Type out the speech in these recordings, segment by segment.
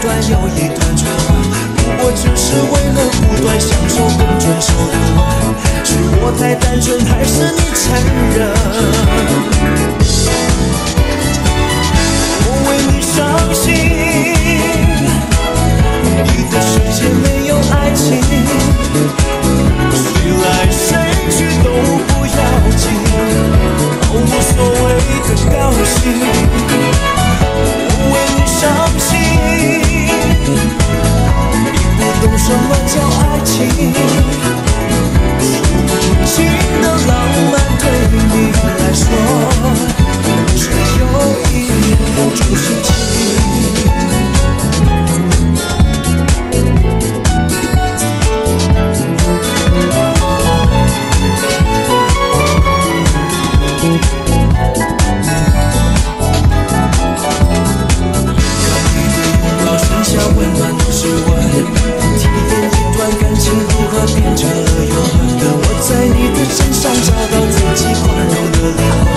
一段又一段重不过只是为了不断享受更专手的。吻是我太单纯还是你残忍想找到自己宽容的灵魂，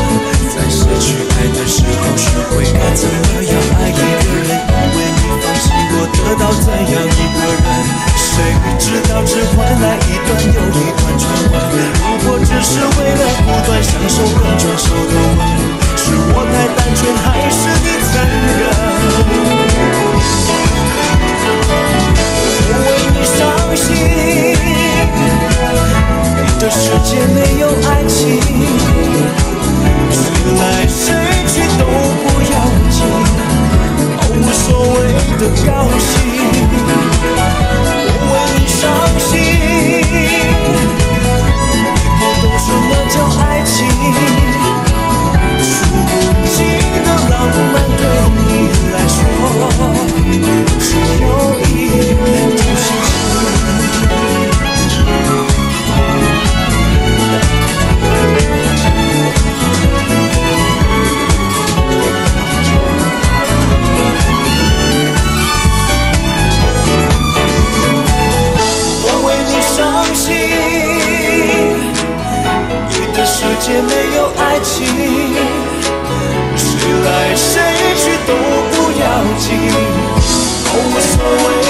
在失去爱的时候，学会该怎么样爱一个人。因为你放弃我，得到怎样一个人？谁知道只换来一段又一段传闻？如果只是为了不断享受乱转手的吻，是我太单纯，还是你残忍？为你伤心，你的世界没。没有爱情，谁来谁去都不要紧，都无所谓。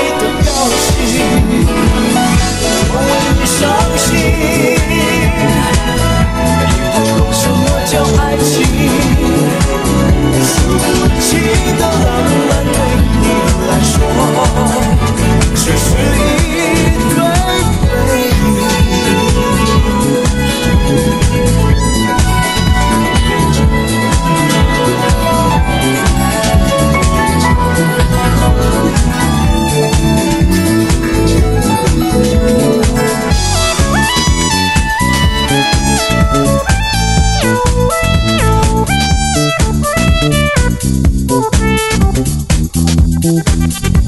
Música